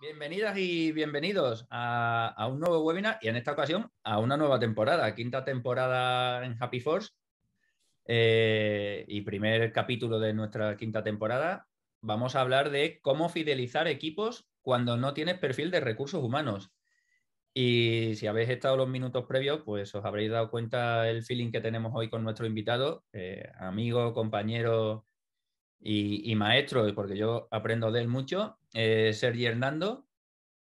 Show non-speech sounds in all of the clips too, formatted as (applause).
Bienvenidas y bienvenidos a, un nuevo webinar y en esta ocasión a una nueva temporada, quinta temporada en Happy Force eh, y primer capítulo de nuestra quinta temporada. Vamos a hablar de cómo fidelizar equipos cuando no tienes perfil de recursos humanos. Y si habéis estado los minutos previos, pues os habréis dado cuenta el feeling que tenemos hoy con nuestro invitado, eh, amigo, compañero y, maestro, porque yo aprendo de él mucho, eh, Sergi Hernando.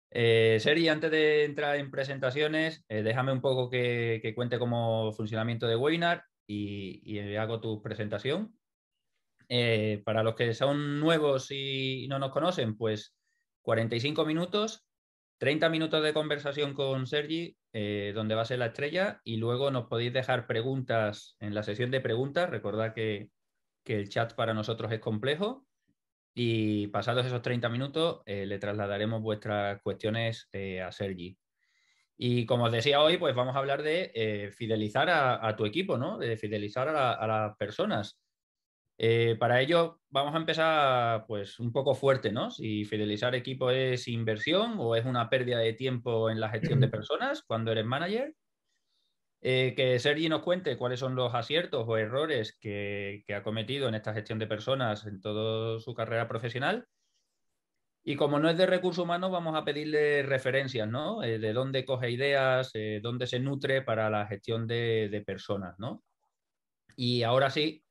Eh, Sergi, antes de entrar en presentaciones, eh, déjame un poco que, cuente cómo funcionamiento de webinar y, hago tu presentación. para los que son nuevos y no nos conocen, pues 45 minutos, 30 minutos de conversación con Sergi, donde va a ser la estrella, y luego nos podéis dejar preguntas en la sesión de preguntas. Recordad que que el chat para nosotros es complejo y pasados esos 30 minutos eh, le trasladaremos vuestras cuestiones eh, a Sergi. Y como os decía hoy, pues vamos a hablar de eh, fidelizar a, tu equipo, ¿no? De fidelizar a, las personas. para ello vamos a empezar pues un poco fuerte, ¿no? Si fidelizar equipo es inversión o es una pérdida de tiempo en la gestión de (clears throat) personas cuando eres manager. Eh, que Sergi nos cuente cuáles son los aciertos o errores que, ha cometido en esta gestión de personas en toda su carrera profesional. Y como no es de recursos humanos, vamos a pedirle referencias, ¿no? Eh, de dónde coge ideas, eh, dónde se nutre para la gestión de, personas, ¿no? Y ahora sí,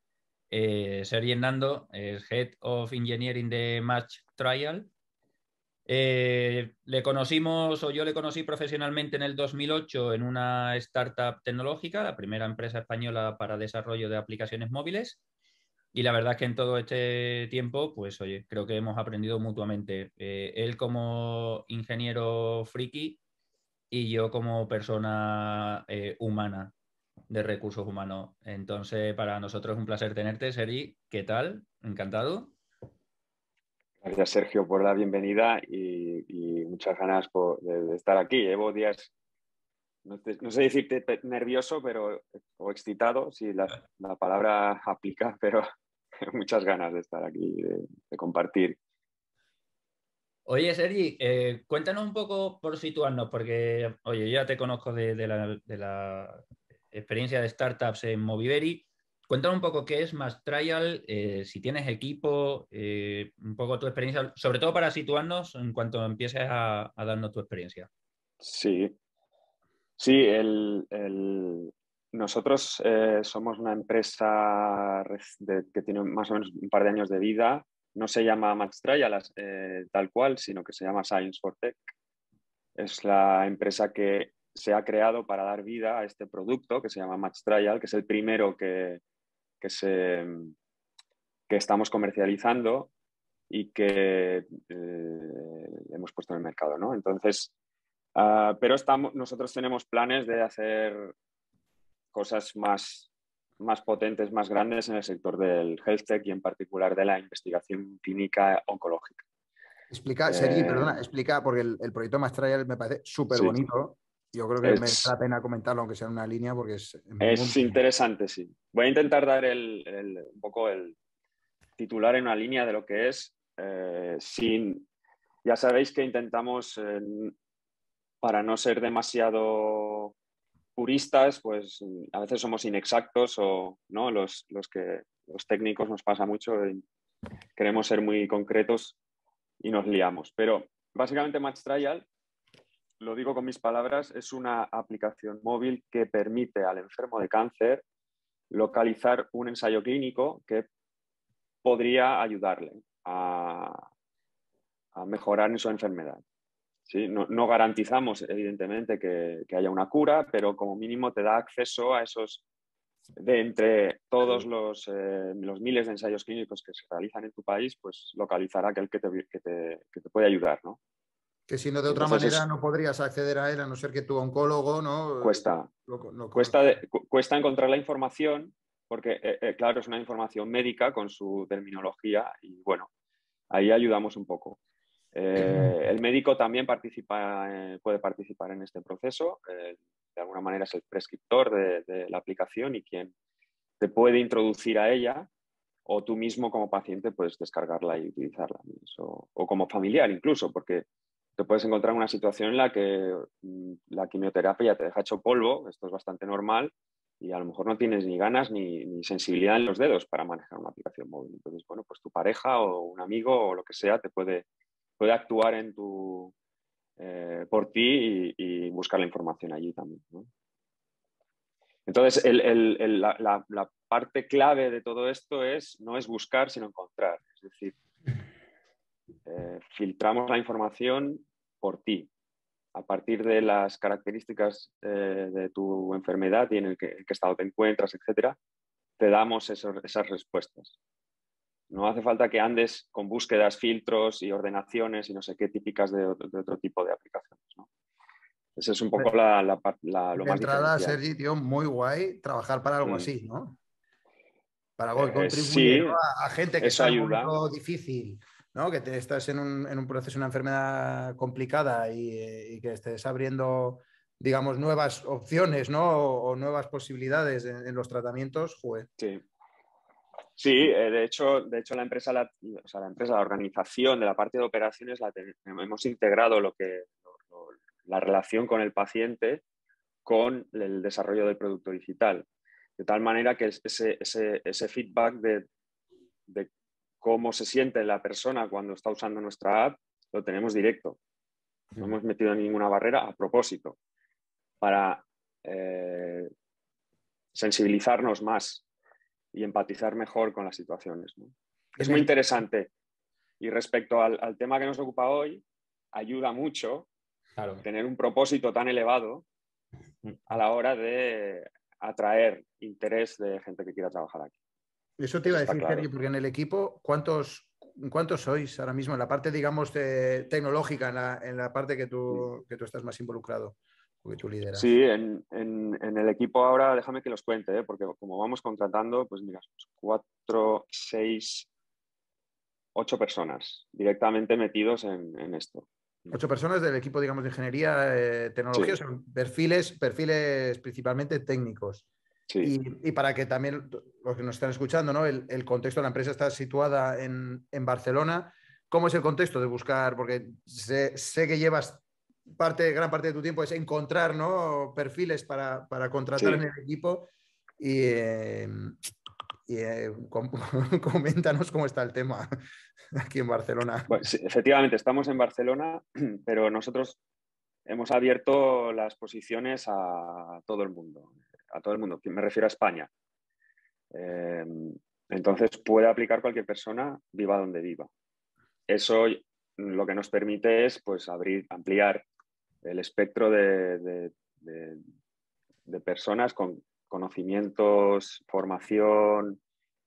Sergi Hernando es Head of Engineering de Match Trial eh, le conocimos, o yo le conocí profesionalmente en el 2008 en una startup tecnológica, la primera empresa española para desarrollo de aplicaciones móviles. Y la verdad es que en todo este tiempo, pues oye, creo que hemos aprendido mutuamente. Eh, él como ingeniero friki y yo como persona eh, humana de recursos humanos. Entonces, para nosotros es un placer tenerte, Seri. ¿Qué tal? Encantado. Gracias, Sergio, por la bienvenida y, muchas ganas de, estar aquí. Llevo días, no, sé decirte nervioso pero, o excitado, si la, palabra aplica, (laughs) pero (laughs) muchas ganas de estar aquí, de, compartir. Oye, Sergi, eh, cuéntanos un poco por situarnos, porque, oye, ya te conozco de, la, de la experiencia de startups en Moviveri Cuéntanos un poco qué es Más Trial, eh, si tienes equipo, eh, un poco tu experiencia, sobre todo para situarnos en cuanto empieces a, darnos tu experiencia. Sí, sí, nosotros eh, somos una empresa que tiene más o menos un par de años de vida. No se llama Match Trial tal cual, sino que se llama Science for Tech. Es la empresa que se ha creado para dar vida a este producto que se llama Match Trial, que es el primero que, que, se, que estamos comercializando y que eh, hemos puesto en el mercado. ¿no? Entonces, ah, pero estamos, nosotros tenemos planes de hacer cosas más, más potentes, más grandes en el sector del health tech y en particular de la investigación clínica oncológica. Explica, Sergi, eh, perdona, explica, porque el, proyecto Mastrial me parece súper bonito. Yo creo que me merece la pena comentarlo, aunque sea en una línea, porque es... Es interesante, sí. Voy a intentar dar el, un poco el titular en una línea de lo que es, eh, sin... Ya sabéis que intentamos, para no ser demasiado puristas, pues a veces somos inexactos o ¿no? los, los que los técnicos nos pasa mucho, queremos ser muy concretos y nos liamos. Pero básicamente Match Trial lo digo con mis palabras, es una aplicación móvil que permite al enfermo de cáncer localizar un ensayo clínico que podría ayudarle a, mejorar en su enfermedad. No, garantizamos, evidentemente, que, haya una cura, pero como mínimo te da acceso a esos, de entre todos los, eh, los miles de ensayos clínicos que se realizan en tu país, pues localizar aquel que te, que te, que te puede ayudar. ¿no? Que si no de otra manera no podrías acceder a él a no ser que tu oncólogo, ¿no? Cuesta. cuesta, cuesta encontrar la información porque, eh, eh, claro, es una información médica con su terminología y bueno, ahí ayudamos un poco. Eh, el médico también participa, puede participar en este proceso. de alguna manera es el prescriptor de, la aplicación y quien te puede introducir a ella o tú mismo como paciente puedes descargarla y utilizarla. o como familiar incluso, porque te puedes encontrar en una situación en la que mm, la quimioterapia te deja hecho polvo, esto es bastante normal, y a lo mejor no tienes ni ganas ni, sensibilidad en los dedos para manejar una aplicación móvil. Entonces, bueno, pues tu pareja o un amigo o lo que sea te puede, puede actuar en tu, eh, por ti y, buscar la información allí también. Entonces, la, parte clave de todo esto es no es buscar, sino encontrar. Es decir, eh, filtramos la información por ti, a partir de las características eh, de tu enfermedad y en el qué estado te encuentras, etcétera, te damos esas respuestas. No hace falta que andes con búsquedas, filtros y ordenaciones y no sé qué típicas de, otro tipo de aplicaciones. ¿no? Esa es un poco la, la, la lo de entrada, Sergi, tío, muy guay trabajar para algo mm. así, ¿no? Para eh, contribuir a, gente que está en un difícil que te estás en un, en un, proceso, una enfermedad complicada y, que estés abriendo, digamos, nuevas opciones ¿no? o, nuevas posibilidades en, los tratamientos, Sí. Sí, eh, de, hecho, de hecho la empresa, la, o sea, la empresa, la organización de la parte de operaciones, la hemos integrado lo que, la relación con el paciente con el desarrollo del producto digital. De tal manera que ese, ese, ese feedback de, cómo se siente la persona cuando está usando nuestra app, lo tenemos directo. No hemos metido ninguna barrera a propósito para eh, sensibilizarnos más y empatizar mejor con las situaciones. Es muy interesante. Y respecto al, tema que nos ocupa hoy, ayuda mucho tener un propósito tan elevado a la hora de atraer interés de gente que quiera trabajar aquí. Eso te iba a decir, Sergio, porque en el equipo, ¿cuántos, ¿cuántos sois ahora mismo en la parte, digamos, tecnológica, en la, parte que tú, que tú estás más involucrado? Que tú lideras. Sí, en, el equipo ahora, déjame que los cuente, ¿eh? porque como vamos contratando, pues mira, cuatro, seis, ocho personas directamente metidos en, esto. Ocho personas del equipo, digamos, de ingeniería, eh, tecnología, son perfiles, perfiles principalmente técnicos. Y, para que también los que nos están escuchando, ¿no? el, contexto de la empresa está situada en, Barcelona. ¿Cómo es el contexto de buscar? Porque sé, que llevas parte, gran parte de tu tiempo es encontrar ¿no? perfiles para, contratar en el equipo. Y, em, eh, (laughs) coméntanos cómo está el tema (laughs) aquí en Barcelona. efectivamente, estamos en Barcelona, (clears throat) pero nosotros hemos abierto las posiciones a todo el mundo a todo el mundo, me refiero a España. Eh, entonces puede aplicar cualquier persona, viva donde viva. Eso lo que nos permite es pues, abrir, ampliar el espectro de, personas con conocimientos, formación,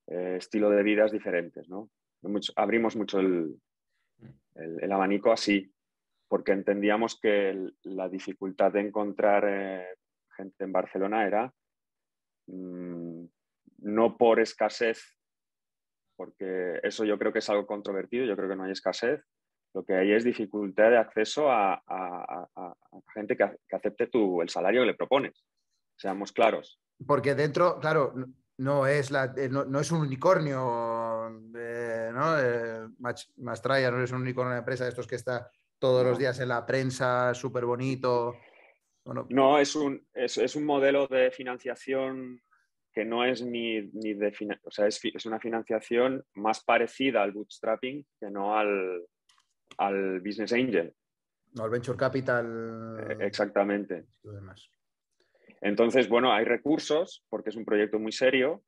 eh, estilo de vidas diferentes. ¿no? abrimos mucho el, abanico así, porque entendíamos que la dificultad de encontrar eh, gente en Barcelona era mm, no por escasez, porque eso yo creo que es algo controvertido, yo creo que no hay escasez, lo que hay es dificultad de acceso a, gente que, acepte tu, el salario que le propones. Seamos claros. Porque dentro, claro, no es, la, eh, no, es un unicornio, eh, ¿no? Eh, no es un unicornio de empresa de estos que está todos los días en la prensa, súper bonito. No, es, un, es, un modelo de financiación que no es ni, ni de... O sea, es, es, una financiación más parecida al bootstrapping que no al, al business angel. No, al venture capital. Eh, exactamente. Entonces, bueno, hay recursos porque es un proyecto muy serio,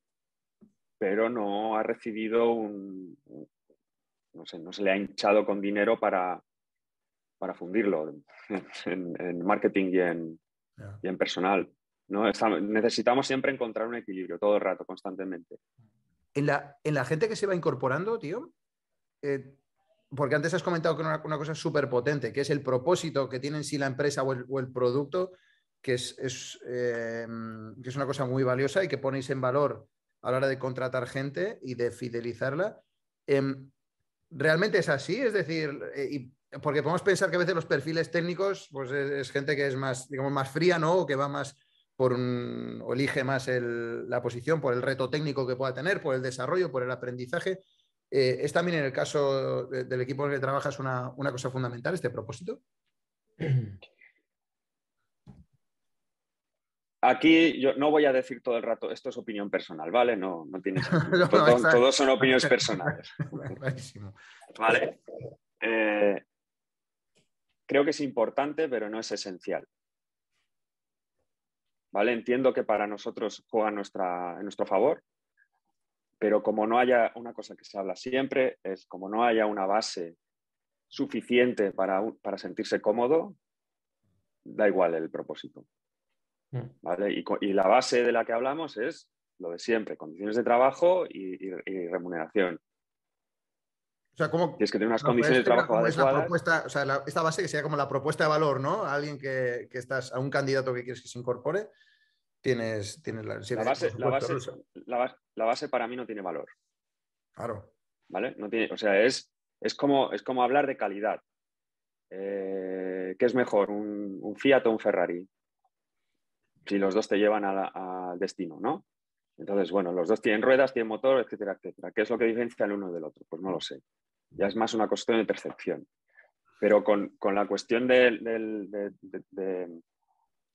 pero no ha recibido un... No sé, no se le ha hinchado con dinero para, para fundirlo (laughs) en, marketing y en, y en personal. ¿no? necesitamos siempre encontrar un equilibrio todo el rato, constantemente. En la, en la gente que se va incorporando, tío, eh, porque antes has comentado que una, una cosa súper potente, que es el propósito que tiene en sí la empresa o el, producto, que es, es, eh, que es una cosa muy valiosa y que ponéis en valor a la hora de contratar gente y de fidelizarla. Em, ¿Realmente es así? Es decir, eh, porque podemos pensar que a veces los perfiles técnicos, pues es, gente que es más, digamos, más fría, ¿no? O que va más por un, o elige más la posición por el reto técnico que pueda tener, por el desarrollo, por el aprendizaje. Eh, ¿Es también en el caso del equipo en el que trabajas una, cosa fundamental, este propósito? Aquí yo no voy a decir todo el rato, esto es opinión personal, ¿vale? No, no tiene (laughs) sentido. Todos son opiniones personales. (laughs) Vale. Eh, creo que es importante, pero no es esencial. ¿Vale? Entiendo que para nosotros juega nuestra, en nuestro favor, pero como no haya una cosa que se habla siempre, es como no haya una base suficiente para, para sentirse cómodo, da igual el propósito. Mm. ¿Vale? Y, la base de la que hablamos es lo de siempre, condiciones de trabajo y, remuneración. O sea, ¿cómo, Tienes que tener unas condiciones de trabajo adecuadas. o sea, esta base que sería como la propuesta de valor, ¿no? A alguien que, que, estás, a un candidato que quieres que se incorpore, tienes, tienes la, la, base, la, base, la, base, para mí no tiene valor. Claro. ¿Vale? No tiene, o sea, es, es, como, es como hablar de calidad. Eh, ¿Qué es mejor, un, un, Fiat o un Ferrari? Si los dos te llevan al destino, ¿no? Entonces, bueno, los dos tienen ruedas, tienen motor, etcétera, etcétera. ¿Qué es lo que diferencia el uno del otro? Pues no lo sé. Ya es más una cuestión de percepción. Pero con, con la cuestión de,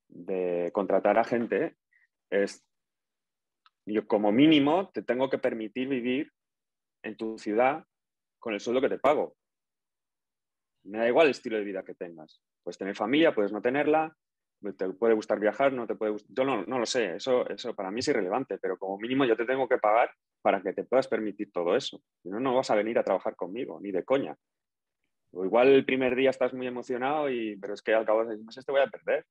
de, contratar a gente es, yo como mínimo te tengo que permitir vivir en tu ciudad con el sueldo que te pago. Me da igual el estilo de vida que tengas. Puedes tener familia, puedes no tenerla, te puede gustar viajar, no te puede gustar. Yo no, no, lo sé, eso, eso para mí es irrelevante, pero como mínimo yo te tengo que pagar para que te puedas permitir todo eso. Si no, no vas a venir a trabajar conmigo, ni de coña. O igual el primer día estás muy emocionado, y, pero es que al cabo de seis meses te voy a perder.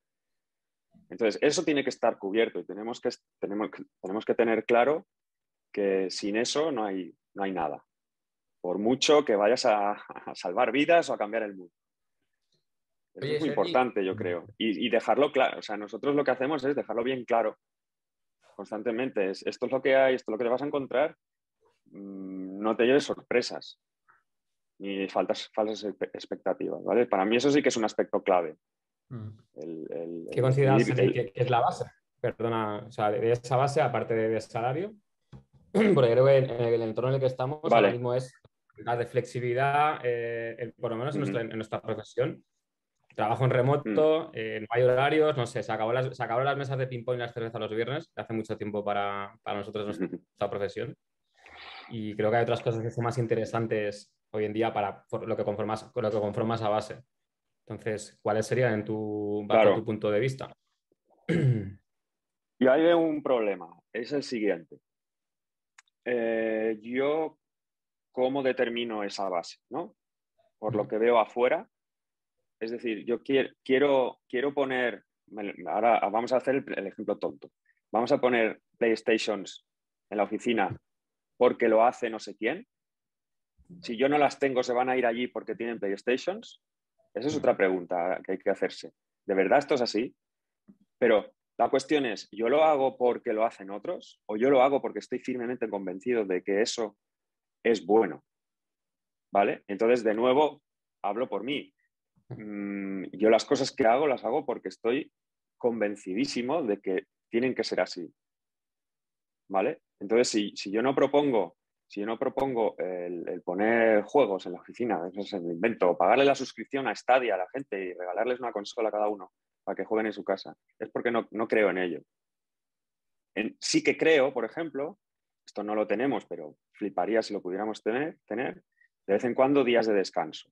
Entonces, eso tiene que estar cubierto y tenemos que, tenemos, tenemos que tener claro que sin eso no hay, no hay nada. Por mucho que vayas a, salvar vidas o a cambiar el mundo. es muy importante, yo creo. Y, dejarlo claro. O sea, nosotros lo que hacemos es dejarlo bien claro constantemente. Es, esto es lo que hay, esto es lo que te vas a encontrar. Mm, no te lleves sorpresas ni faltas, falsas expectativas. ¿vale? Para mí eso sí que es un aspecto clave. Mm. ¿Qué consideras que, es la base? Perdona, o sea, de esa base, aparte de, salario, (clears throat) porque creo que en el entorno en el que estamos ahora mismo es la de flexibilidad, eh, por lo menos en, nuestra, profesión. Trabajo en remoto, mm. eh, no hay horarios, no sé, se acabó las, se las mesas de ping-pong y las cervezas los viernes, hace mucho tiempo para, para nosotros nuestra (laughs) profesión. Y creo que hay otras cosas que son más interesantes hoy en día para lo que conformas, lo que conforma esa base. Entonces, ¿cuáles serían en tu, punto de vista? (clears throat) Y hay un problema, es el siguiente. Eh, yo, ¿cómo determino esa base? ¿no? Por lo que veo afuera. Es decir, yo quiero, quiero, poner, ahora vamos a hacer el, el ejemplo tonto. Vamos a poner PlayStations en la oficina porque lo hace no sé quién. Si yo no las tengo, se van a ir allí porque tienen PlayStations. Esa es otra pregunta que hay que hacerse. ¿De verdad esto es así? Pero la cuestión es, ¿yo lo hago porque lo hacen otros o yo lo hago porque estoy firmemente convencido de que eso es bueno? ¿Vale? Entonces, de nuevo, hablo por mí. Mm, yo las cosas que hago las hago porque estoy convencidísimo de que tienen que ser así. ¿Vale? Entonces, si, si yo no propongo si yo no propongo el, poner juegos en la oficina, eso es el invento, pagarle la suscripción a Stadia a la gente y regalarles una consola a cada uno para que jueguen en su casa, es porque no, creo en ello. sí que creo, por ejemplo, esto no lo tenemos, pero fliparía si lo pudiéramos tener, tener de vez en cuando días de descanso,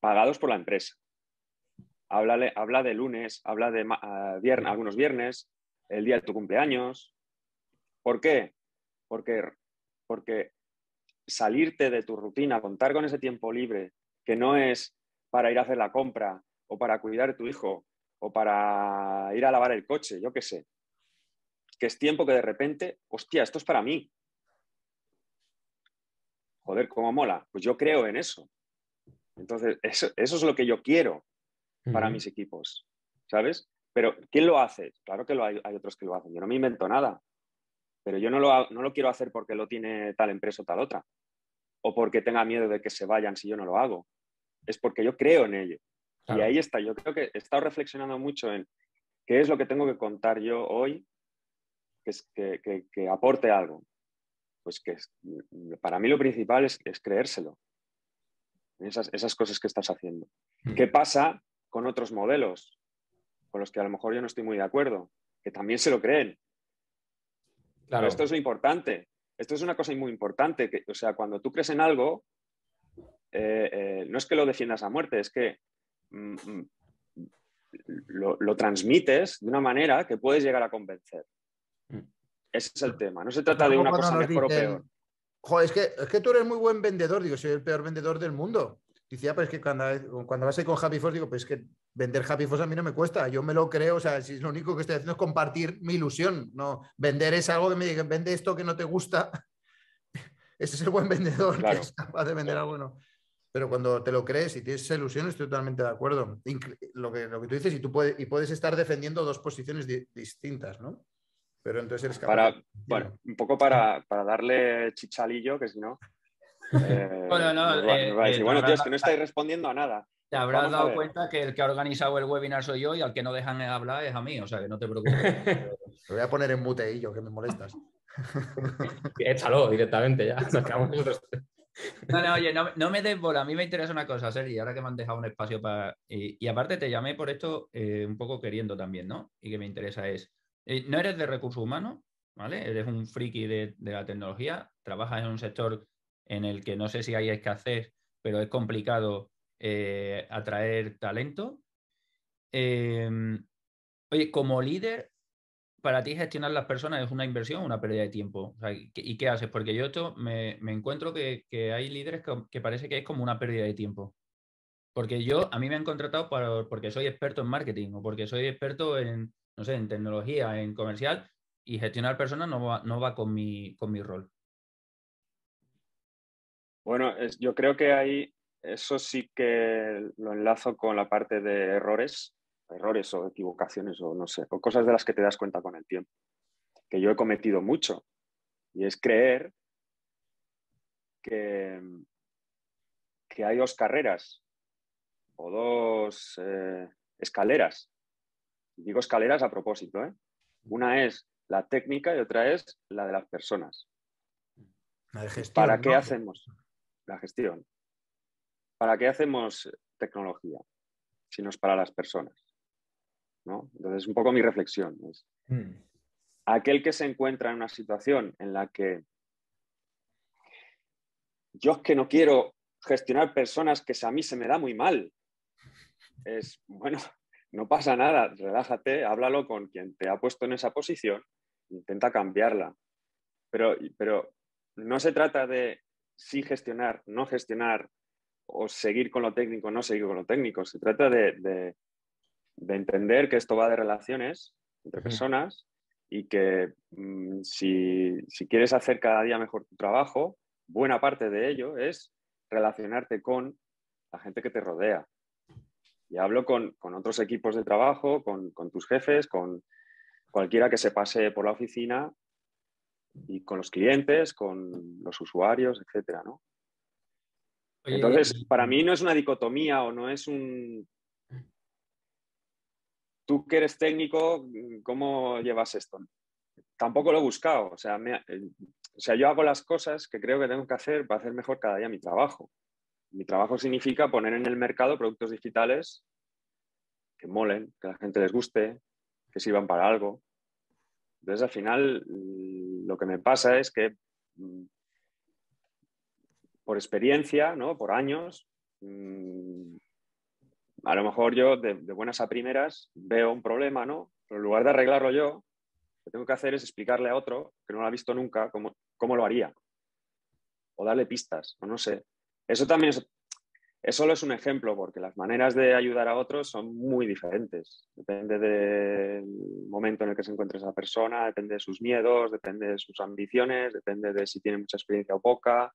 pagados por la empresa. habla de lunes, habla de ah, viernes, algunos viernes, el día de tu cumpleaños. ¿Por qué? Porque porque salirte de tu rutina, contar con ese tiempo libre, que no es para ir a hacer la compra o para cuidar a tu hijo o para ir a lavar el coche, yo qué sé, que es tiempo que de repente, hostia, esto es para mí. Joder, ¿cómo mola? Pues yo creo en eso. Entonces, eso, es lo que yo quiero para mis equipos, ¿sabes? Pero, ¿quién lo hace? Claro que lo hay, hay, otros que lo hacen. Yo no me invento nada pero yo no lo, no lo quiero hacer porque lo tiene tal empresa o tal otra, o porque tenga miedo de que se vayan si yo no lo hago. Es porque yo creo en ello. Y ahí está. Yo creo que he estado reflexionando mucho en qué es lo que tengo que contar yo hoy que, que, que, aporte algo. Pues que para mí lo principal es, creérselo. Esas, esas, cosas que estás haciendo. Mm. ¿Qué pasa con otros modelos con los que a lo mejor yo no estoy muy de acuerdo? Que también se lo creen. Claro. esto es lo importante. Esto es una cosa muy importante. Que, o sea, cuando tú crees en algo, eh, eh, no es que lo defiendas a muerte, es que mm, mm, lo, transmites de una manera que puedes llegar a convencer. Ese es el tema. No se trata de una cosa mejor o peor. Joder, es que, es que tú eres muy buen vendedor. Digo, soy el peor vendedor del mundo. Decía, pero es que cuando, cuando vas ahí con Happy Force, digo, pues es que vender Happy Force a mí no me cuesta. Yo me lo creo. O sea, si lo único que estoy haciendo es compartir mi ilusión. No, vender es algo que me digan, vende esto que no te gusta. (laughs) Ese es el buen vendedor que es capaz de vender algo. No pero cuando te lo crees y tienes esa ilusión, estoy totalmente de acuerdo. Lo que, lo que tú dices, y tú puedes, y puedes estar defendiendo dos posiciones distintas, ¿no? Pero entonces eres capaz. Para, bueno, un poco para, para, darle chichalillo, que si no. Eh, (laughs) bueno, no, eh, eh, bueno, tío, es que no estáis respondiendo a nada. Te habrás dado cuenta que el que ha organizado el webinar soy yo y al que no dejan hablar es a mí, o sea que no te preocupes. (laughs) Lo voy a poner en mute y yo, que me molestas. (laughs) Échalo directamente ya. Nos quedamos nosotros. No, no, oye, no, me des bola. A mí me interesa una cosa, Sergi, ahora que me han dejado un espacio para. Y, aparte te llamé por esto eh, un poco queriendo también, ¿no? Y que me interesa es. Eh, no eres de recursos humanos, ¿vale? Eres un friki de, la tecnología, trabajas en un sector en el que no sé si hay escasez, pero es complicado eh, atraer talento. oye, como líder, para ti gestionar las personas es una inversión una pérdida de tiempo? ¿y, qué, haces? Porque yo esto me, encuentro que, hay líderes que, parece que es como una pérdida de tiempo. Porque yo, a mí me han contratado porque soy experto en marketing o porque soy experto en, no sé, en tecnología, en comercial, y gestionar personas no va, no va con, mi, con mi rol. Bueno, yo creo que ahí eso sí que lo enlazo con la parte de errores errores o equivocaciones o no sé, o cosas de las que te das cuenta con el tiempo, que yo he cometido mucho, y es creer que, que hay dos carreras o dos eh, escaleras. Digo escaleras a propósito. ¿eh? Una es la técnica y otra es la de las personas. ¿Para qué hacemos la gestión? ¿Para qué hacemos tecnología? Si no es para las personas. Entonces, un poco mi reflexión es, hmm. aquel que se encuentra en una situación en la que yo es que no quiero gestionar personas que a mí se me da muy mal, es, bueno, no pasa nada, relájate, háblalo con quien te ha puesto en esa posición, intenta cambiarla. Pero, pero no se trata de sí gestionar, no gestionar, o seguir con lo técnico, no seguir con lo técnico. Se trata de, de entender que esto va de relaciones entre personas y que mm, si, quieres hacer cada día mejor tu trabajo, buena parte de ello es relacionarte con la gente que te rodea. Y hablo con, otros equipos de trabajo, con, tus jefes, con cualquiera que se pase por la oficina y con los clientes, con los usuarios, etc. Entonces, para mí no es una dicotomía o no es un, tú que eres técnico, ¿cómo llevas esto? Tampoco lo he buscado. O sea, eh, o sea, yo hago las cosas que creo que tengo que hacer para hacer mejor cada día mi trabajo. Mi trabajo significa poner en el mercado productos digitales que molen, que a la gente les guste, que sirvan para algo. Entonces, al final, lo que me pasa es que mm, por experiencia, ¿no? por años, mm, a lo mejor yo de, buenas a primeras veo un problema, ¿no? Pero en lugar de arreglarlo yo, lo que tengo que hacer es explicarle a otro que no lo ha visto nunca cómo, cómo lo haría. O darle pistas, o no sé. Eso también es, eso solo es un ejemplo, porque las maneras de ayudar a otros son muy diferentes. Depende del momento en el que se encuentre esa persona, depende de sus miedos, depende de sus ambiciones, depende de si tiene mucha experiencia o poca,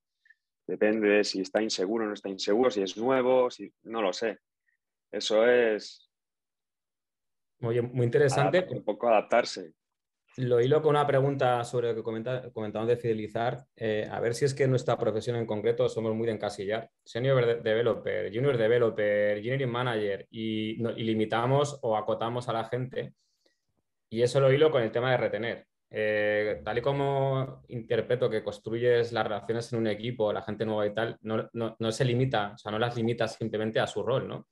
depende de si está inseguro o no está inseguro, si es nuevo, si no lo sé. Eso es. muy interesante. un poco adaptarse. Lo hilo con una pregunta sobre lo que comenta, comentamos de fidelizar. Eh, a ver si es que en nuestra profesión en concreto somos muy de encasillar. Senior developer, junior developer, engineering manager y, limitamos o acotamos a la gente. Y eso lo hilo con el tema de retener. eh, tal y como interpreto que construyes las relaciones en un equipo, la gente nueva y tal, no, no, se limita, o sea, no las limitas simplemente a su rol, ¿no?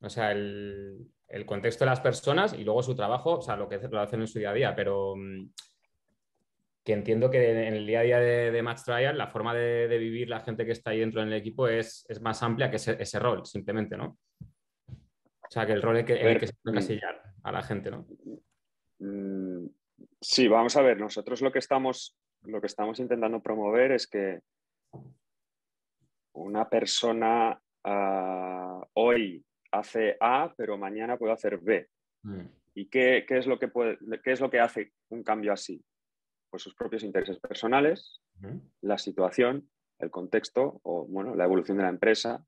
O sea, el, el, contexto de las personas y luego su trabajo, o sea, lo que lo hacen en su día a día, pero mm, que entiendo que en el día a día de, Match Trial la forma de, vivir la gente que está ahí dentro del equipo es, es más amplia que ese, ese, rol, simplemente, ¿no? O sea, que el rol en que, el que se puede encasillar a la gente, ¿no? Mm, Sí, vamos a ver, nosotros lo que estamos, lo que estamos intentando promover es que una persona ah, hoy hace A, pero mañana puede hacer B. Mm. ¿Y qué, es lo que puede, qué es lo que hace un cambio así? Pues sus propios intereses personales, la situación, el contexto o bueno, la evolución de la empresa.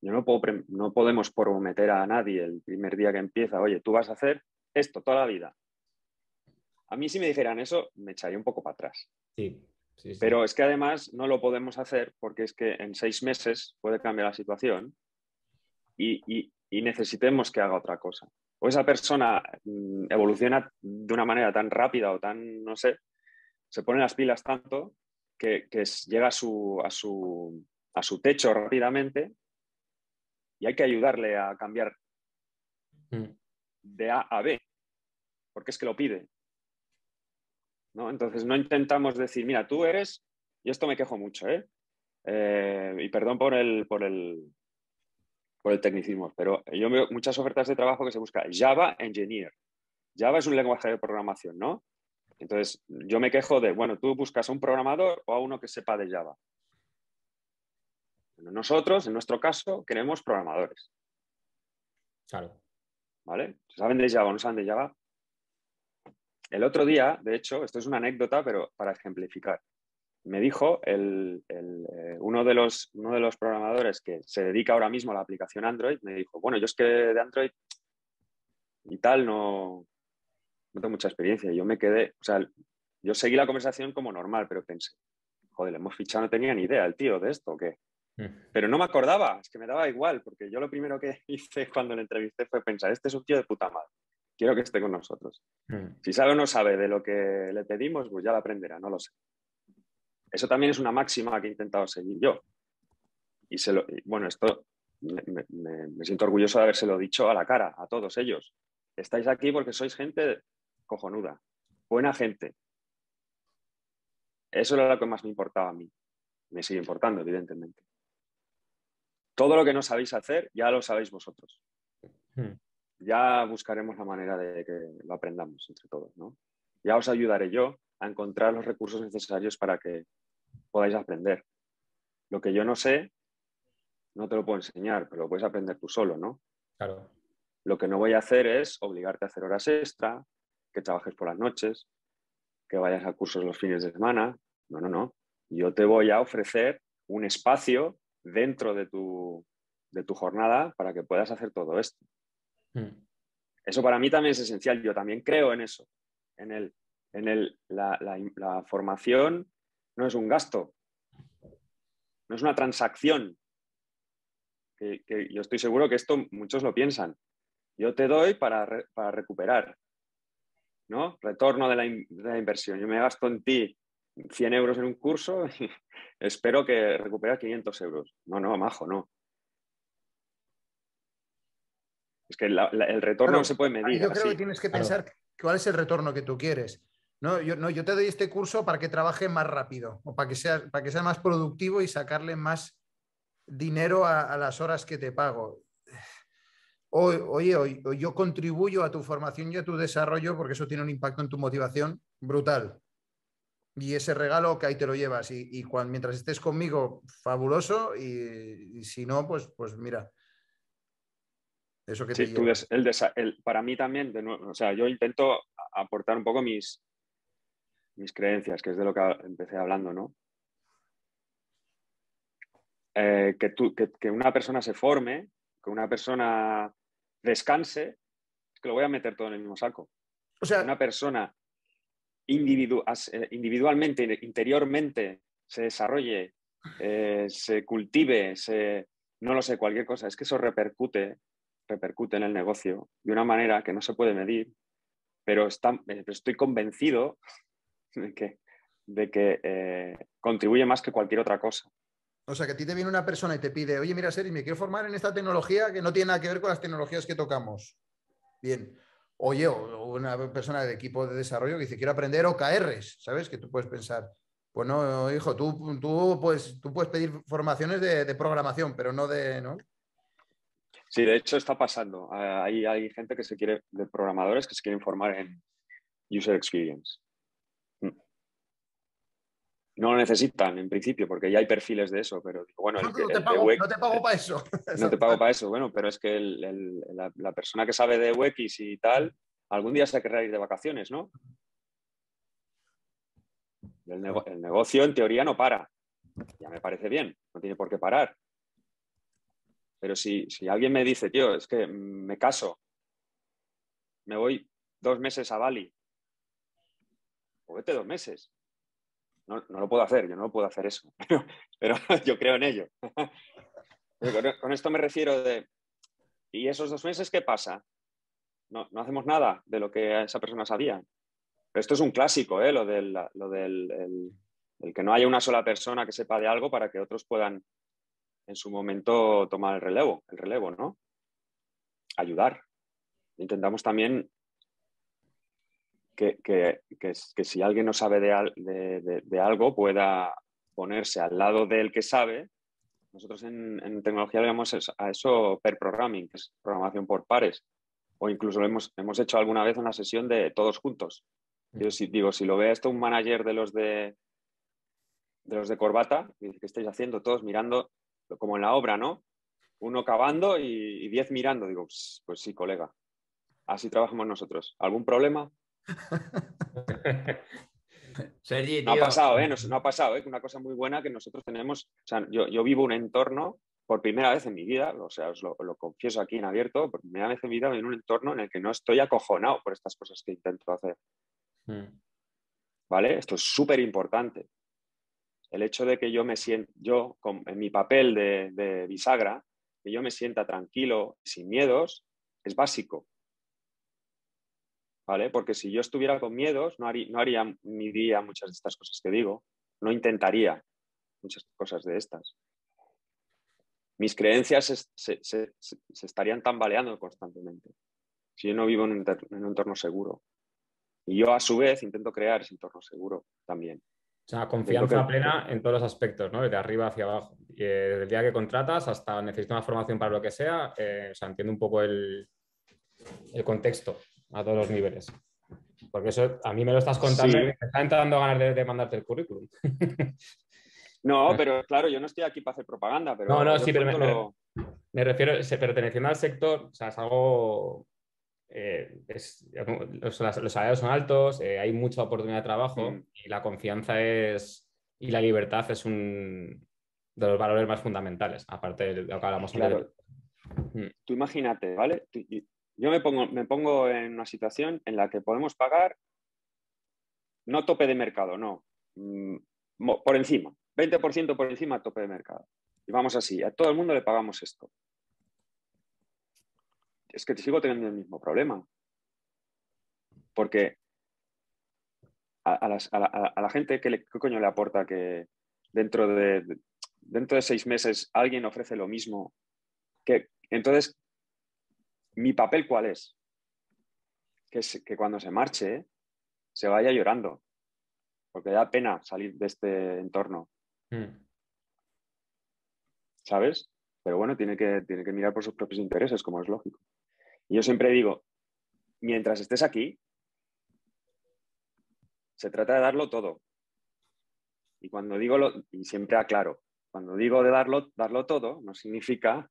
Yo no, puedo, no podemos prometer a nadie el primer día que empieza, oye, tú vas a hacer esto toda la vida. A mí si me dijeran eso, me echaría un poco para atrás. Sí, Pero es que además no lo podemos hacer porque es que en seis meses puede cambiar la situación y, necesitemos que haga otra cosa. O esa persona mm, evoluciona de una manera tan rápida o tan, no sé, se pone las pilas tanto que, llega a su, a, su, a su techo rápidamente y hay que ayudarle a cambiar mm. de A a B, porque es que lo pide. Entonces no intentamos decir, mira, tú eres, y esto me quejo mucho, ¿eh? eh y perdón por el, por el, por el tecnicismo, pero yo veo muchas ofertas de trabajo que se busca Java Engineer. Java es un lenguaje de programación, ¿no? Entonces, yo me quejo de, bueno, tú buscas a un programador o a uno que sepa de Java. nosotros, en nuestro caso, queremos programadores. Claro. ¿Vale? ¿Saben de Java o no saben de Java? El otro día, de hecho, esto es una anécdota, pero para ejemplificar, me dijo eh, uno, de los, uno de los programadores que se dedica ahora mismo a la aplicación Android, me dijo, bueno, yo es que de Android y tal no, no tengo mucha experiencia. Y yo me quedé, o sea, yo seguí la conversación como normal, pero pensé, joder, le hemos fichado, no tenía ni idea el tío de esto o qué. Mm. Pero no me acordaba, es que me daba igual, porque yo lo primero que (laughs) hice cuando le entrevisté fue pensar, este es un tío de puta madre quiero que esté con nosotros. Mm. Si sabe o no sabe de lo que le pedimos, pues ya lo aprenderá, no lo sé. Eso también es una máxima que he intentado seguir yo. Y, se lo, bueno, esto me, siento orgulloso de habérselo dicho a la cara, a todos ellos. Estáis aquí porque sois gente cojonuda, buena gente. Eso era lo que más me importaba a mí. Me sigue importando, evidentemente. Todo lo que no sabéis hacer, ya lo sabéis vosotros. Mm ya buscaremos la manera de que lo aprendamos entre todos. ¿no? Ya os ayudaré yo a encontrar los recursos necesarios para que podáis aprender. Lo que yo no sé, no te lo puedo enseñar, pero lo puedes aprender tú solo, ¿no? Claro. Lo que no voy a hacer es obligarte a hacer horas extra, que trabajes por las noches, que vayas a cursos los fines de semana. No, no, no. Yo te voy a ofrecer un espacio dentro de tu, de tu jornada para que puedas hacer todo esto. Hmm. Eso para mí también es esencial. Yo también creo en eso. En, el, en el, la, formación no es un gasto, no es una transacción. Que, yo estoy seguro que esto muchos lo piensan. Yo te doy para, recuperar, ¿no? Retorno de la, de la, inversión. Yo me gasto en ti 100 euros en un curso (laughs) y espero que recupere 500 euros. No, no, majo, no. Es que el retorno no se puede medir. Yo creo que tienes que pensar cuál es el retorno que tú quieres. No yo, no, yo te doy este curso para que trabaje más rápido o para que sea, para que sea más productivo y sacarle más dinero a, las horas que te pago. Oye, yo contribuyo a tu formación y a tu desarrollo porque eso tiene un impacto en tu motivación brutal. Y ese regalo que ahí te lo llevas. Y, mientras estés conmigo, fabuloso. Y, si no, pues, pues mira, eso que sí, el, para mí también, o sea, yo intento aportar un poco mis, mis creencias, que es de lo que empecé hablando, ¿no? Eh, que, que, una persona se forme, que una persona descanse, es que lo voy a meter todo en el mismo saco. O sea, una persona eh, individualmente, interiormente, se desarrolle, eh, se cultive, se, no lo sé, cualquier cosa, es que eso repercute repercute en el negocio de una manera que no se puede medir pero, estoy convencido (laughs) de que, de que eh, contribuye más que cualquier otra cosa. O sea, que a ti te viene una persona y te pide, oye, mira, Seri, me quiero formar en esta tecnología que no tiene nada que ver con las tecnologías que tocamos. Bien. Oye, o una persona de equipo de desarrollo que dice, quiero aprender OKRs, ¿sabes? Que tú puedes pensar, pues no, hijo, tú, tú, pues, tú puedes pedir formaciones de, programación, pero no de, ¿no? Sí, de hecho está pasando. Hay, hay gente que se quiere, de programadores que se quieren formar en User Experience. No lo necesitan en principio, porque ya hay perfiles de eso, pero bueno, no, te pago, para eso. (laughs) No te pago para eso, bueno, pero es que la, persona que sabe de UX y tal, algún día se querrá ir de vacaciones, ¿no? El, el, negocio en teoría no para. Ya me parece bien, no tiene por qué parar. Pero si, si alguien me dice, tío, es que me caso, me voy dos meses a Bali, o vete dos meses, no, lo puedo hacer, yo no puedo hacer eso, (laughs) pero, yo creo en ello. (laughs) Con, esto me refiero de, ¿y esos dos meses qué pasa? No, hacemos nada de lo que esa persona sabía. esto es un clásico, ¿eh? lo del, lo del que no haya una sola persona que sepa de algo para que otros puedan en su momento tomar el relevo, el relevo, ¿no? Ayudar. Intentamos también que, si alguien no sabe de, algo pueda ponerse al lado del que sabe. Nosotros en, tecnología le llamamos a eso per programming, que es programación por pares. O incluso hemos, hemos hecho alguna vez una sesión de todos juntos. Yo si, digo, si lo ve esto un manager de los de, de los de corbata, ¿qué estáis haciendo? Todos mirando, como en la obra, ¿no? Uno cavando y, diez mirando. Digo, pues, pues sí, colega. Así trabajamos nosotros. ¿Algún problema? (laughs) no ha pasado, ¿eh? No, ha pasado, ¿eh? Una cosa muy buena que nosotros tenemos, o sea, yo, vivo un entorno por primera vez en mi vida, o sea, os lo, confieso aquí en abierto, por primera vez en mi vida en un entorno en el que no estoy acojonado por estas cosas que intento hacer. Hmm. ¿Vale? Esto es súper importante. El hecho de que yo me sienta, yo en mi papel de, de bisagra, que yo me sienta tranquilo, sin miedos, es básico. ¿Vale? Porque si yo estuviera con miedos, no haría, no haría ni diría muchas de estas cosas que digo, no intentaría muchas cosas de estas. Mis creencias se, estarían tambaleando constantemente si yo no vivo en un, entorno seguro. Y yo, a su vez, intento crear ese entorno seguro también. O sea, confianza plena en todos los aspectos, ¿no? De arriba hacia abajo. Y, eh, desde el día que contratas hasta necesitas una formación para lo que sea, eh, o sea, entiendo un poco el, el contexto a todos los niveles. Porque eso a mí me lo estás contando y me está entrando ganas de, mandarte el currículum. (laughs) No, pero claro, yo no estoy aquí para hacer propaganda. Pero no, no, sí, pero me, refiero, perteneciendo al sector, o sea, es algo. Eh, los, salarios son altos, eh, hay mucha oportunidad de trabajo mm. y la confianza es. y la libertad es un de los valores más fundamentales, aparte de lo que hablamos claro. Mm. Tú imagínate, ¿vale? Yo me pongo, me pongo en una situación en la que podemos pagar no tope de mercado, no, mm, por encima, 20% por encima tope de mercado. Y vamos así, a todo el mundo le pagamos esto. Es que sigo teniendo el mismo problema. Porque a, la, gente, ¿qué, coño le aporta que dentro de, dentro de seis meses alguien ofrece lo mismo? Que, entonces, ¿Mi papel cuál es? Que, que cuando se marche se vaya llorando, porque da pena salir de este entorno. Hmm. ¿Sabes? Pero bueno, tiene que, tiene que mirar por sus propios intereses, como es lógico. Y yo siempre digo, mientras estés aquí, se trata de darlo todo. Y cuando digo, lo, y siempre aclaro, cuando digo de darlo, darlo todo, no significa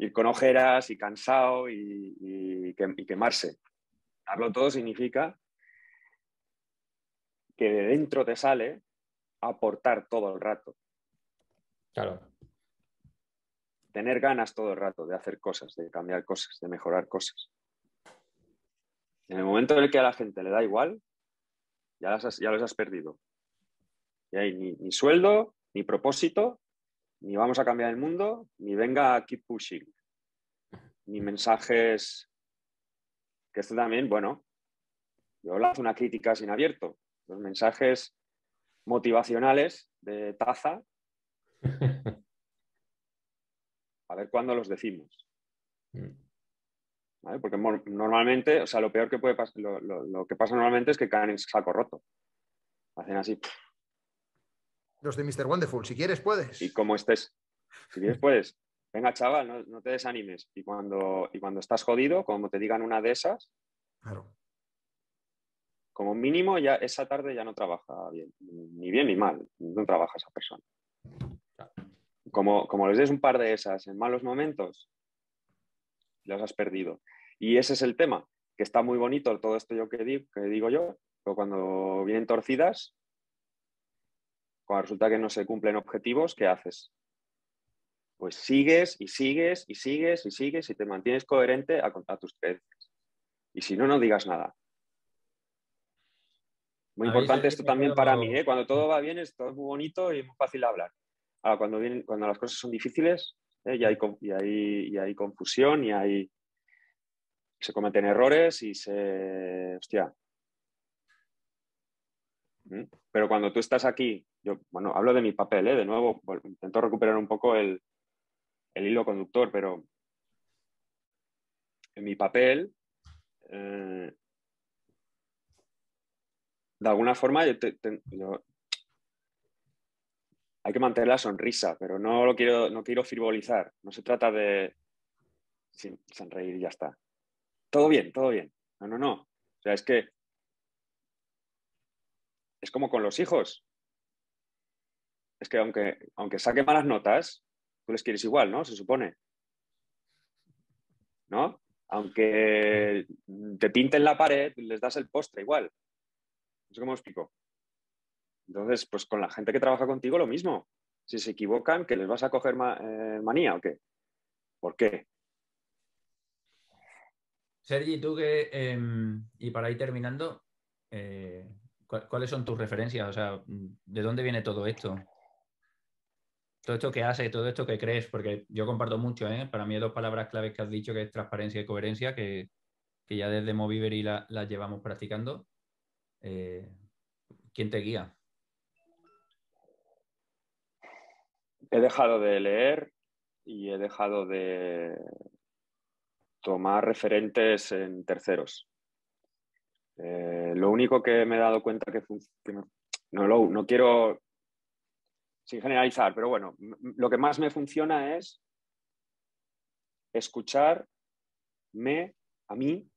ir con ojeras y cansado y, quemarse. Darlo todo significa que de dentro te sale aportar todo el rato. Claro. Tener ganas todo el rato de hacer cosas, de cambiar cosas, de mejorar cosas. En el momento en el que a la gente le da igual, ya, ya los has perdido. Y hay ni sueldo, ni propósito, ni vamos a cambiar el mundo, ni venga keep pushing, ni mensajes que esto también, bueno, yo lanzo una crítica sin abierto. Los mensajes motivacionales de taza, (laughs) a ver cuándo los decimos. Mm. Porque normalmente, o sea, lo peor que puede pasar, lo, que pasa normalmente es que caen en saco roto. Hacen así. Los de Mr. Wonderful, si quieres puedes. Y como estés, si quieres puedes. Venga, chaval, no, te desanimes. Y cuando, y cuando estás jodido, como te digan una de esas, claro. como mínimo ya esa tarde ya no trabaja bien, ni bien ni mal, no trabaja esa persona. Como, como les des un par de esas en malos momentos, las has perdido. Y ese es el tema, que está muy bonito todo esto yo que digo, que digo yo, pero cuando vienen torcidas, cuando resulta que no se cumplen objetivos, ¿qué haces? Pues sigues y sigues y sigues y sigues y te mantienes coherente a contar tus creencias. Y si no, no digas nada. Muy importante esto también para mí, ¿eh? cuando todo va bien es todo muy bonito y muy fácil de hablar. Ahora, cuando, vienen, cuando las cosas son difíciles, ¿eh? y, hay, y, hay, y hay confusión y hay, se cometen errores y se... Hostia. Pero cuando tú estás aquí, yo, bueno, hablo de mi papel, ¿eh? de nuevo, intento recuperar un poco el, hilo conductor, pero en mi papel, eh, de alguna forma, yo, hay que mantener la sonrisa, pero no lo quiero, no quiero frivolizar. No se trata de sonreír y ya está todo bien, todo bien. No, no, no. O sea, es que es como con los hijos. Es que aunque, aunque saque malas notas, tú les quieres igual, ¿no? Se supone. ¿No? Aunque te pinten la pared, les das el postre igual. No sé cómo explico. Entonces, pues con la gente que trabaja contigo lo mismo. Si se equivocan, ¿que les vas a coger eh, manía o qué? ¿Por qué? Sergi, tú que, em, y para ir terminando, eh, ¿cuáles son tus referencias? O sea, ¿de dónde viene todo esto? Todo esto que haces, todo esto que crees, porque yo comparto mucho, ¿eh? Para mí hay dos palabras claves que has dicho, que es transparencia y coherencia, que, ya desde Movivery las la llevamos practicando. Eh, ¿Quién te guía? He dejado de leer y he dejado de, tomar referentes en terceros. Eh, lo único que me he dado cuenta que funciona, no, no quiero, sin generalizar, pero bueno, lo que más me funciona es escucharme a mí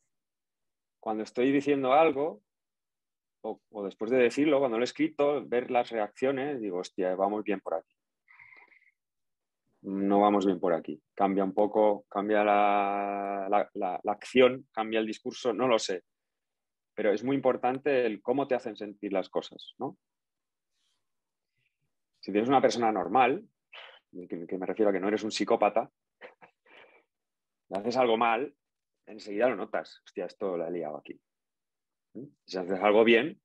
cuando estoy diciendo algo o, o, después de decirlo, cuando lo he escrito, ver las reacciones, digo, hostia, vamos bien por aquí no vamos bien por aquí. Cambia un poco, cambia la, acción, cambia el discurso, no lo sé. Pero es muy importante el cómo te hacen sentir las cosas, ¿no? Si tienes una persona normal, que, me refiero a que no eres un psicópata, (laughs) haces algo mal, enseguida lo notas. Hostia, esto lo he liado aquí. ¿Mm? Si haces algo bien,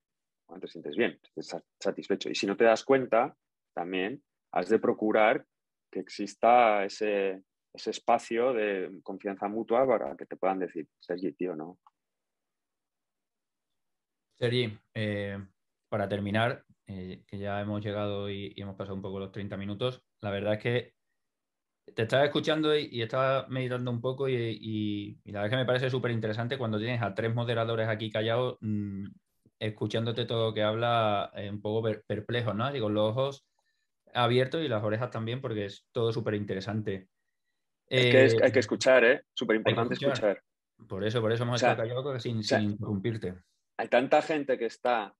te sientes bien, te satisfecho. Y si no te das cuenta, también has de procurar que exista ese, espacio de confianza mutua para que te puedan decir, Sergi, tío, no. Sergi, eh, para terminar, eh, que ya hemos llegado y, hemos pasado un poco los 30 minutos, la verdad es que te estaba escuchando y, estaba meditando un poco y, la verdad es que me parece súper interesante cuando tienes a tres moderadores aquí callados, mm, escuchándote todo lo que habla, eh, un poco perplejos, ¿no? Así con los ojos abierto y las orejas también porque es todo súper interesante. Es que hay que escuchar, ¿eh? Súper importante escuchar. Por eso, por eso hemos estado callados sin, interrumpirte. Hay tanta gente que está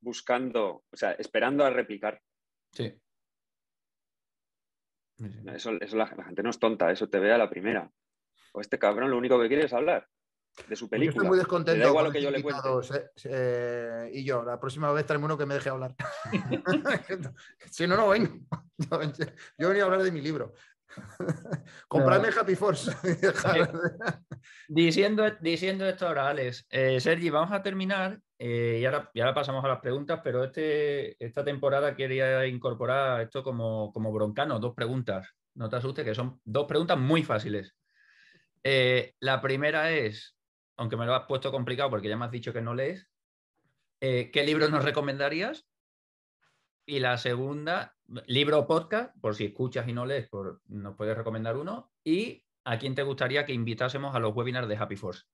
buscando, o sea, esperando a replicar. Sí. Eso, la, gente no es tonta, eso te ve a la primera. O este cabrón lo único que quiere es hablar de su película. estoy muy descontento. igual lo que yo le eh, y yo, la próxima vez traemos uno que me deje hablar. (laughs) (laughs) si no, no vengo. (laughs) yo venía a hablar de mi libro. (laughs) Compradme Happy Force. (laughs) diciendo, diciendo esto ahora, Alex. Eh, Sergi, vamos a terminar eh, y, ahora, y, ahora, pasamos a las preguntas, pero este, esta temporada quería incorporar esto como, como broncano, dos preguntas. No te asustes, que son dos preguntas muy fáciles. la primera es, aunque me lo has puesto complicado porque ya me has dicho que no lees, eh, ¿qué libros nos recomendarías? Y la segunda, libro o podcast, por si escuchas y no lees, nos puedes recomendar uno. Y a quién te gustaría que invitásemos a los webinars de Happy Force.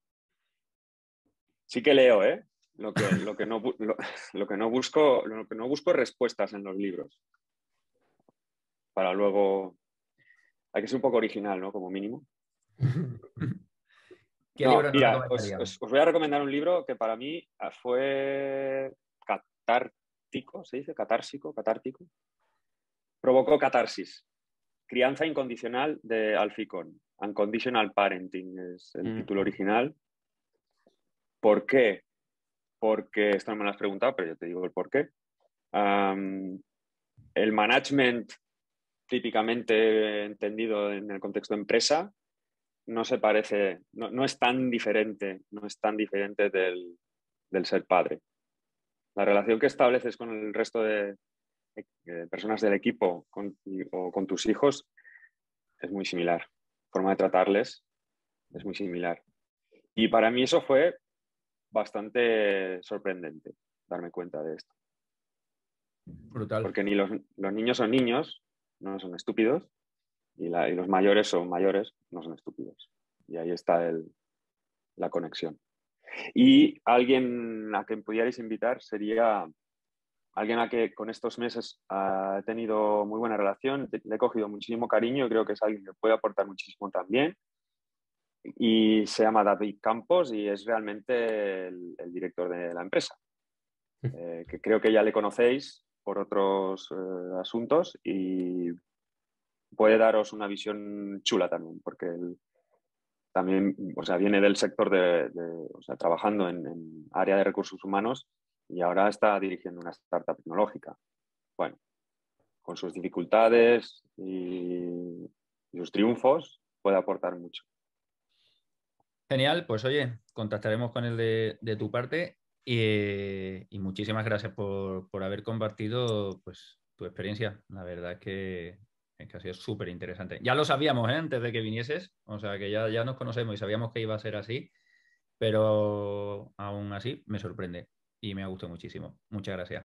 Sí que leo, ¿eh? Lo que, lo que, no, lo, que no, busco, lo que no busco respuestas en los libros. Para luego. Hay que ser un poco original, ¿no? Como mínimo. ¿Qué libro mira, os, voy a recomendar un libro que para mí fue catártico, ¿se dice? Catársico, catártico. Provocó catarsis. Crianza incondicional de Alficón. Unconditional Parenting es el mm. título original. ¿Por qué? Porque, esto no me lo has preguntado, pero yo te digo el por qué. el management típicamente entendido en el contexto de empresa no se parece, no, es tan diferente, no es tan diferente del, ser padre. La relación que estableces con el resto de, personas del equipo o con tus hijos es muy similar. Forma de tratarles es muy similar. Y para mí eso fue bastante sorprendente, darme cuenta de esto. Brutal. Porque ni los, niños son niños, no son estúpidos, y, los mayores son mayores, no son estúpidos. Y ahí está la conexión. Y alguien a quien pudierais invitar sería alguien a que con estos meses ha tenido muy buena relación, le he cogido muchísimo cariño y creo que es alguien que puede aportar muchísimo también. Y se llama David Campos y es realmente el, director de la empresa, eh, que creo que ya le conocéis por otros eh, asuntos y puede daros una visión chula también, porque él también o sea, viene del sector de, o sea, trabajando en, área de recursos humanos y ahora está dirigiendo una startup tecnológica. Bueno, con sus dificultades y sus triunfos puede aportar mucho. Genial, pues oye, contactaremos con él de, tu parte y, muchísimas gracias por, haber compartido pues, tu experiencia. La verdad es que, ha sido súper interesante. Ya lo sabíamos ¿eh? antes de que vinieses, o sea que ya, ya nos conocemos y sabíamos que iba a ser así, pero aún así me sorprende y me ha gustado muchísimo. Muchas gracias.